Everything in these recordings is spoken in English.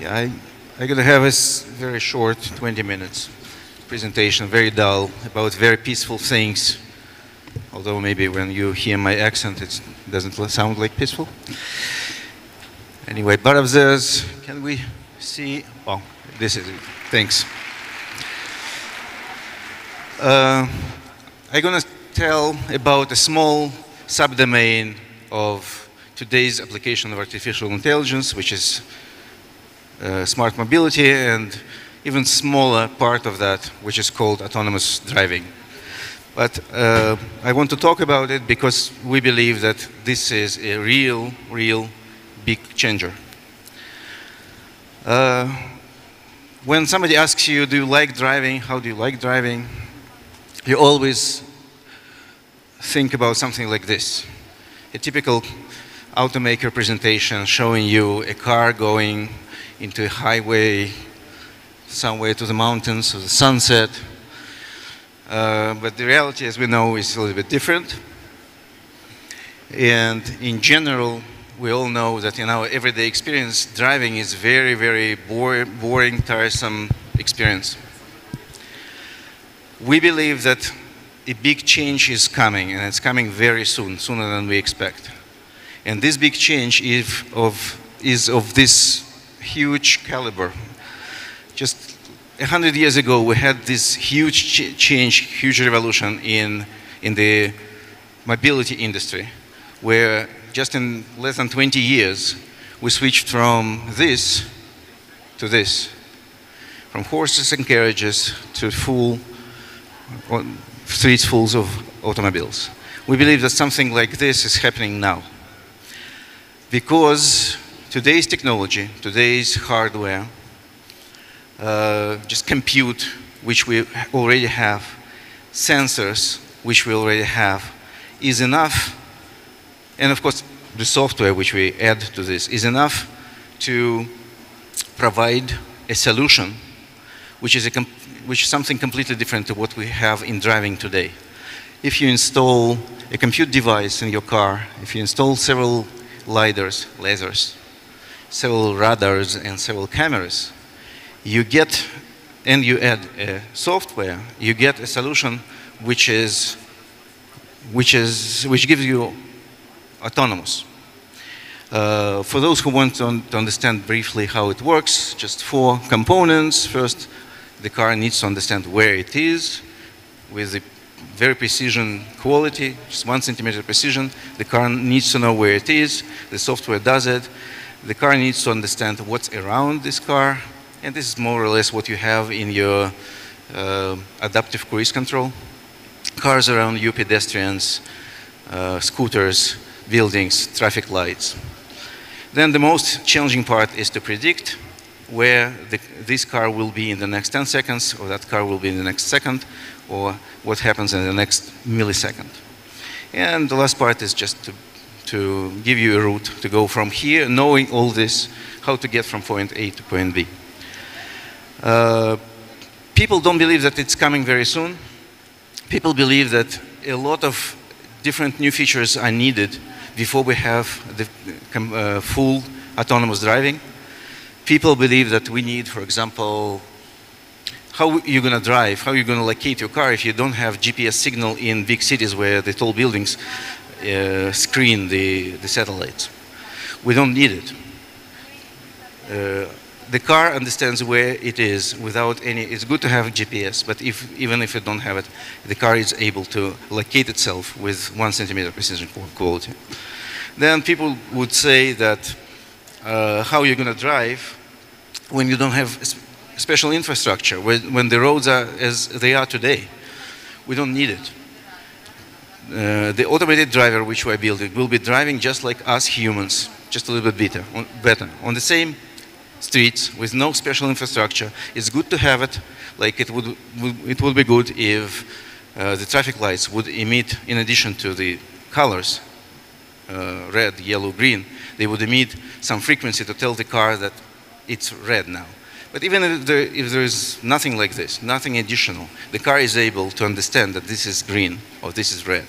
Yeah, I, I'm going to have a very short 20 minutes presentation, very dull, about very peaceful things. Although maybe when you hear my accent, it doesn't sound like peaceful. Anyway, but of this, can we see? Oh, this is it. Thanks. Uh, I'm going to tell about a small subdomain of today's application of artificial intelligence, which is smart mobility, and even smaller part of that, which is called autonomous driving. But uh, I want to talk about it because we believe that this is a real, real big changer. Uh, when somebody asks you, do you like driving? How do you like driving? You always think about something like this. A typical automaker presentation showing you a car going into a highway somewhere to the mountains or the sunset. Uh, but the reality, as we know, is a little bit different. And in general, we all know that in our everyday experience, driving is very, very bore, boring, tiresome experience. We believe that a big change is coming, and it's coming very soon, sooner than we expect. And this big change is of, is of this huge caliber. Just a hundred years ago, we had this huge ch change, huge revolution in, in the mobility industry, where just in less than 20 years, we switched from this to this, from horses and carriages to full streets full of automobiles. We believe that something like this is happening now because today's technology, today's hardware, uh, just compute, which we already have, sensors, which we already have, is enough, and of course the software which we add to this is enough to provide a solution which is, a which is something completely different to what we have in driving today. If you install a compute device in your car, if you install several lidars, lasers, several radars, and several cameras, you get, and you add a software, you get a solution which is, which is, which gives you autonomous. Uh, for those who want to, un to, understand briefly how it works, just four components. First, the car needs to understand where it is with the very precision quality, just one centimeter precision. The car needs to know where it is. The software does it. The car needs to understand what's around this car. And this is more or less what you have in your uh, adaptive cruise control. Cars around you, pedestrians, uh, scooters, buildings, traffic lights. Then the most challenging part is to predict where the, this car will be in the next 10 seconds, or that car will be in the next second, or what happens in the next millisecond. And the last part is just to, to give you a route to go from here, knowing all this, how to get from point A to point B. Uh, people don't believe that it's coming very soon. People believe that a lot of different new features are needed before we have the uh, full autonomous driving people believe that we need, for example, how you're going to drive, how you're going to locate your car if you don't have GPS signal in big cities where the tall buildings uh, screen the, the satellites. We don't need it. Uh, the car understands where it is without any, it's good to have GPS, but if, even if you don't have it, the car is able to locate itself with one centimeter precision quality. Then people would say that uh, how you're going to drive when you don't have special infrastructure, when, when the roads are as they are today. We don't need it. Uh, the automated driver which we're building will be driving just like us humans, just a little bit better, on, better. On the same streets with no special infrastructure. It's good to have it, like it would, it would be good if uh, the traffic lights would emit, in addition to the colors, uh, red, yellow, green, they would emit some frequency to tell the car that it's red now. But even if there, if there is nothing like this, nothing additional, the car is able to understand that this is green or this is red.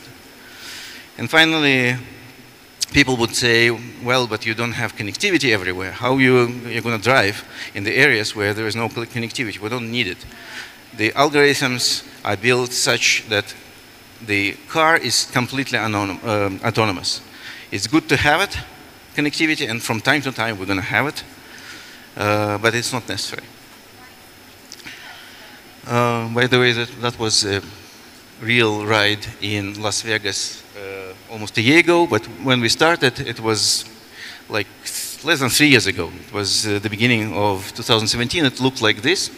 And finally, people would say, well, but you don't have connectivity everywhere. How you, you're going to drive in the areas where there is no connectivity? We don't need it. The algorithms are built such that the car is completely um, autonomous. It's good to have it, connectivity, and from time to time we're going to have it, but it's not necessary. Uh, by the way, that, that was a real ride in Las Vegas uh, almost a year ago, but when we started, it was like less than three years ago. It was uh, the beginning of 2017. It looked like this.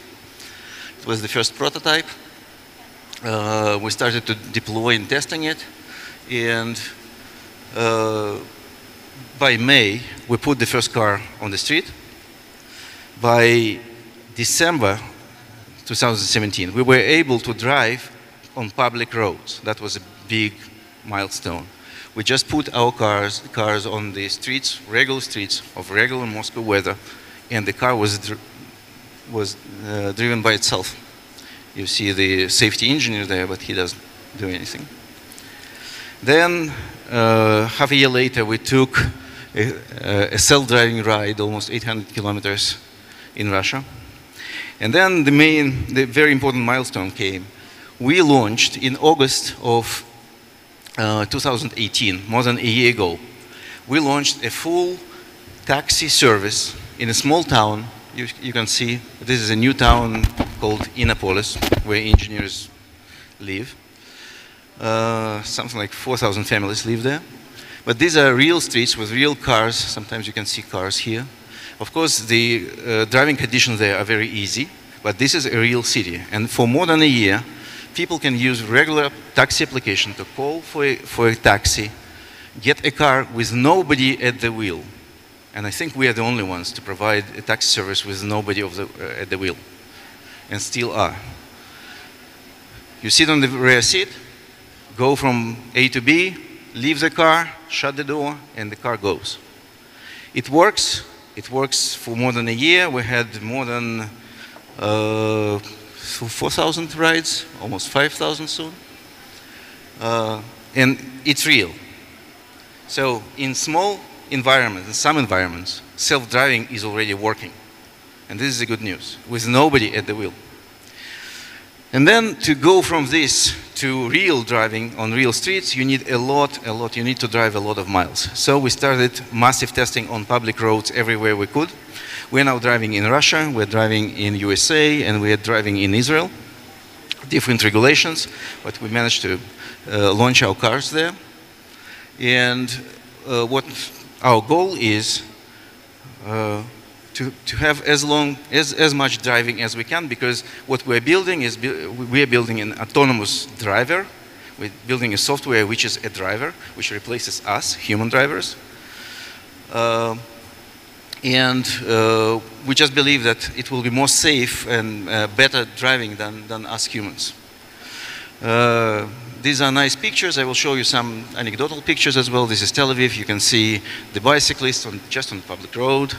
It was the first prototype. Uh, we started to deploy and testing it, and uh, by May, we put the first car on the street. By December 2017, we were able to drive on public roads. That was a big milestone. We just put our cars, cars on the streets, regular streets of regular Moscow weather, and the car was, dr was uh, driven by itself. You see the safety engineer there, but he doesn't do anything. Then, uh, half a year later, we took a, a self-driving ride, almost 800 kilometers in Russia. And then the main, the very important milestone came. We launched in August of uh, 2018, more than a year ago, we launched a full taxi service in a small town. You, you can see this is a new town called Innopolis, where engineers live. Uh, something like 4,000 families live there. But these are real streets with real cars. Sometimes you can see cars here. Of course, the uh, driving conditions there are very easy, but this is a real city. And for more than a year, people can use regular taxi application to call for a, for a taxi, get a car with nobody at the wheel. And I think we are the only ones to provide a taxi service with nobody the, uh, at the wheel, and still are. You sit on the rear seat, go from A to B, leave the car, shut the door, and the car goes. It works. It works for more than a year. We had more than uh, 4,000 rides, almost 5,000 soon. Uh, and it's real. So in small environments, in some environments, self-driving is already working. And this is the good news, with nobody at the wheel. And then to go from this to real driving on real streets, you need a lot, a lot, you need to drive a lot of miles. So we started massive testing on public roads everywhere we could. We're now driving in Russia, we're driving in USA, and we're driving in Israel. Different regulations, but we managed to uh, launch our cars there. And uh, what our goal is uh, to, to have as long, as, as much driving as we can, because what we're building is, we're building an autonomous driver. We're building a software which is a driver, which replaces us, human drivers. Uh, and uh, we just believe that it will be more safe and uh, better driving than, than us humans. Uh, these are nice pictures. I will show you some anecdotal pictures as well. This is Tel Aviv. You can see the bicyclists on, just on the public road.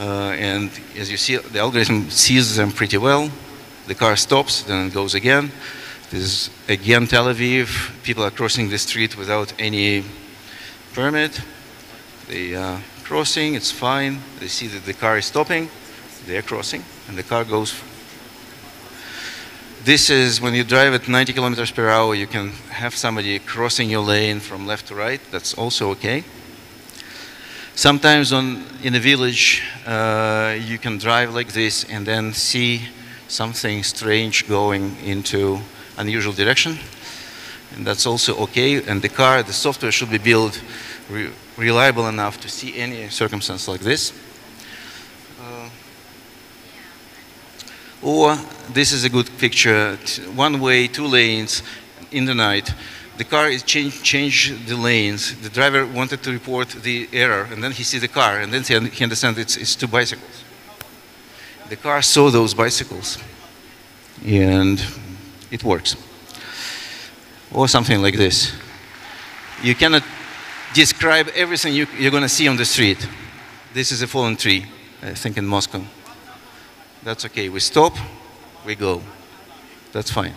Uh, and as you see, the algorithm sees them pretty well. The car stops, then it goes again. This is again Tel Aviv. People are crossing the street without any permit. They uh, crossing, it's fine. They see that the car is stopping, they're crossing, and the car goes. This is when you drive at 90 kilometers per hour, you can have somebody crossing your lane from left to right. That's also okay. Sometimes on, in a village, uh, you can drive like this and then see something strange going into unusual direction. And that's also okay. And the car, the software should be built re reliable enough to see any circumstance like this. Uh, or this is a good picture, one way, two lanes in the night. The car is change, change the lanes. The driver wanted to report the error, and then he sees the car, and then he understands it's, it's two bicycles. The car saw those bicycles, and it works. Or something like this. You cannot describe everything you, are going to see on the street. This is a fallen tree, I think in Moscow. That's okay. We stop, we go. That's fine.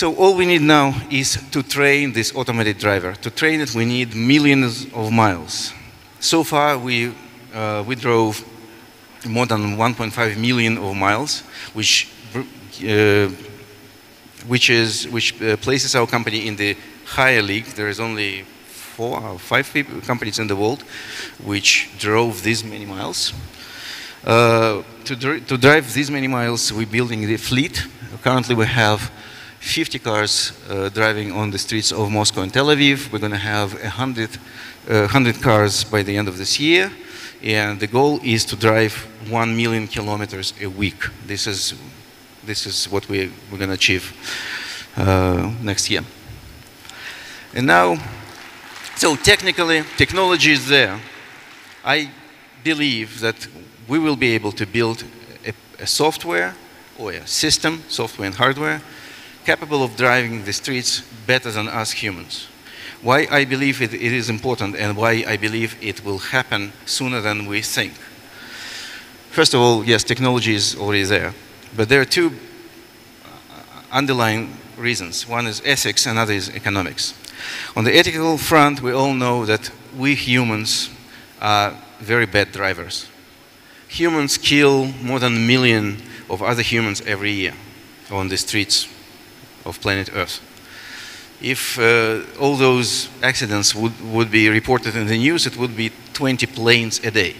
So all we need now is to train this automated driver. To train it, we need millions of miles. So far, we, uh, we drove more than 1.5 million of miles, which, uh, which, is, which uh, places our company in the higher league. There is only four or five companies in the world which drove these many miles. Uh, to, dr to drive these many miles, we're building the fleet. Currently, we have 50 cars uh, driving on the streets of Moscow and Tel Aviv. We're going to have 100, uh, 100 cars by the end of this year. And the goal is to drive 1 million kilometers a week. This is, this is what we, we're going to achieve uh, next year. And now, so technically, technology is there. I believe that we will be able to build a, a software or a system, software and hardware, capable of driving the streets better than us humans. Why I believe it, it is important and why I believe it will happen sooner than we think. First of all, yes, technology is already there, but there are two uh, underlying reasons. One is ethics, another is economics. On the ethical front, we all know that we humans are very bad drivers. Humans kill more than a million of other humans every year on the streets of planet Earth. If uh, all those accidents would, would be reported in the news, it would be 20 planes a day.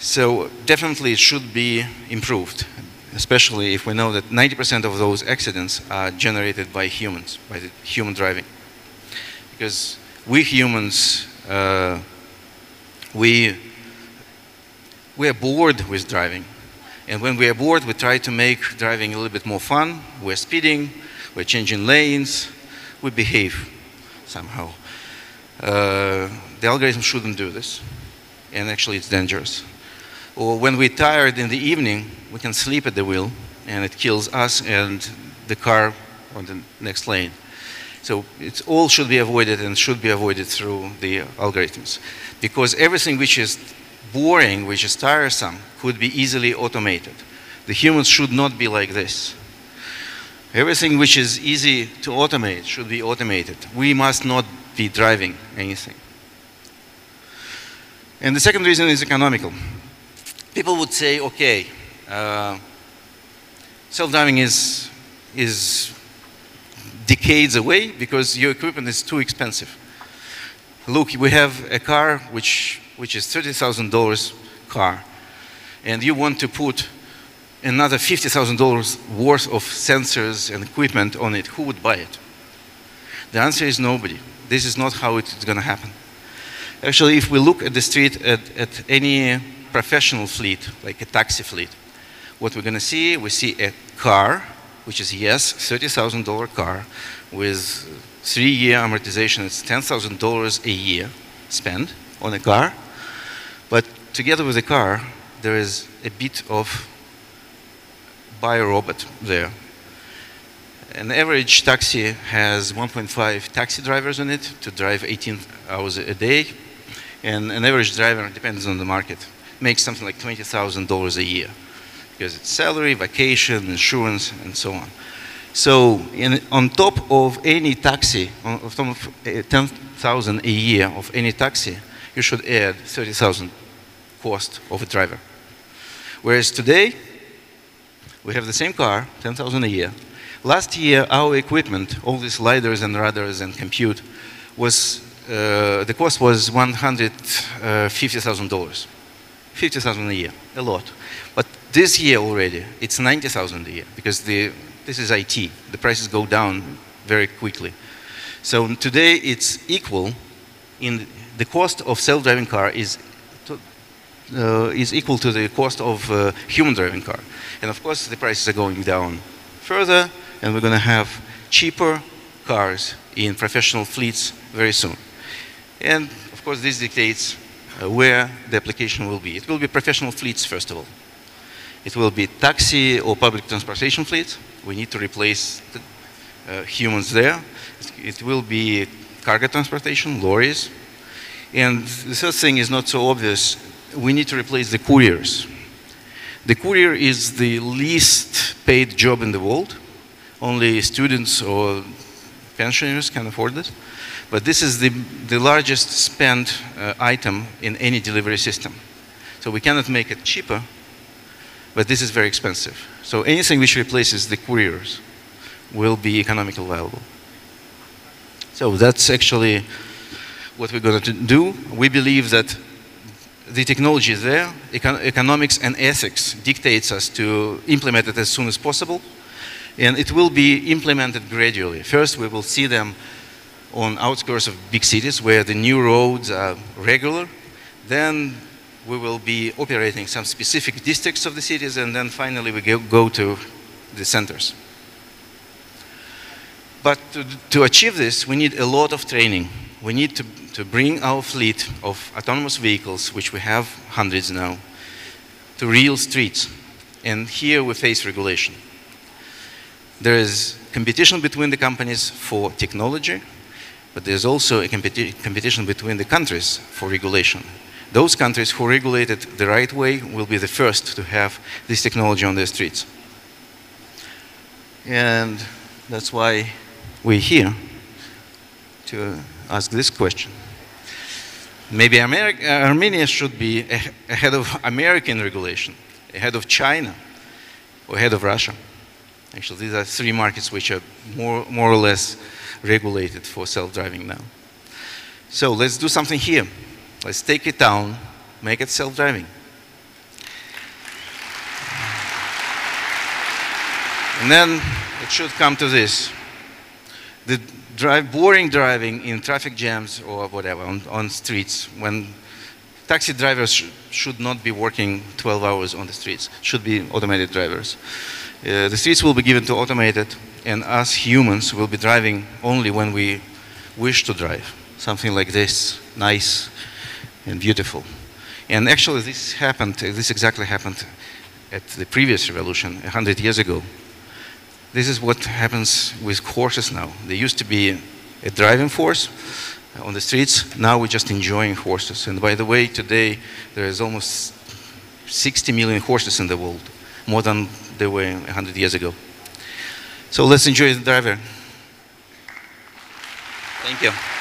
So definitely it should be improved, especially if we know that 90% of those accidents are generated by humans, by the human driving. Because we humans, uh, we, we are bored with driving. And when we are bored, we try to make driving a little bit more fun. We're speeding, we're changing lanes, we behave somehow. Uh, the algorithm shouldn't do this, and actually it's dangerous. Or when we're tired in the evening, we can sleep at the wheel, and it kills us and the car on the next lane. So it all should be avoided and should be avoided through the algorithms. Because everything which is boring, which is tiresome, could be easily automated. The humans should not be like this. Everything which is easy to automate should be automated. We must not be driving anything. And the second reason is economical. People would say, okay, uh, self-driving is, is decades away because your equipment is too expensive. Look, we have a car which which is $30,000 car, and you want to put another $50,000 worth of sensors and equipment on it, who would buy it? The answer is nobody. This is not how it's going to happen. Actually, if we look at the street at, at any professional fleet, like a taxi fleet, what we're going to see, we see a car, which is, yes, $30,000 car with three-year amortization. It's $10,000 a year spent on a car together with the car, there is a bit of biorobot there. An average taxi has 1.5 taxi drivers on it to drive 18 hours a day. And an average driver, depends on the market, makes something like $20,000 a year because it's salary, vacation, insurance, and so on. So in, on top of any taxi, on top of uh, 10,000 a year of any taxi, you should add 30,000 cost of a driver. Whereas today, we have the same car, 10,000 a year. Last year, our equipment, all these lidars and radars and compute, was, uh, the cost was $150,000. 50,000 a year, a lot. But this year already, it's 90,000 a year because the, this is IT. The prices go down very quickly. So today it's equal in the cost of self-driving car is is equal to the cost of a human driving car. And of course, the prices are going down further, and we're going to have cheaper cars in professional fleets very soon. And of course, this dictates uh, where the application will be. It will be professional fleets, first of all. It will be taxi or public transportation fleets. We need to replace the, uh, humans there. It will be cargo transportation, lorries. And the third thing is not so obvious we need to replace the couriers. The courier is the least paid job in the world. Only students or pensioners can afford this. But this is the, the largest spent uh, item in any delivery system. So we cannot make it cheaper, but this is very expensive. So anything which replaces the couriers will be economically viable. So that's actually what we're going to do. We believe that the technology is there, econ economics and ethics dictates us to implement it as soon as possible, and it will be implemented gradually. First, we will see them on outskirts of big cities where the new roads are regular. Then we will be operating some specific districts of the cities, and then finally we go, go to the centers. But to, to achieve this, we need a lot of training. We need to, to bring our fleet of autonomous vehicles, which we have hundreds now, to real streets. And here we face regulation. There is competition between the companies for technology, but there's also a competi competition between the countries for regulation. Those countries who regulate it the right way will be the first to have this technology on their streets. And that's why we're here to ask this question. Maybe uh, Armenia should be ahead of American regulation, ahead of China, or ahead of Russia. Actually, these are three markets which are more, more or less regulated for self-driving now. So let's do something here. Let's take it down, make it self-driving. And then it should come to this the drive, boring driving in traffic jams or whatever on, on streets when taxi drivers sh should not be working 12 hours on the streets, should be automated drivers. Uh, the streets will be given to automated and us humans will be driving only when we wish to drive. Something like this, nice and beautiful. And actually this happened, this exactly happened at the previous revolution 100 years ago. This is what happens with horses now. They used to be a driving force on the streets. Now we're just enjoying horses. And by the way, today there is almost 60 million horses in the world, more than there were 100 years ago. So let's enjoy the driver. Thank you.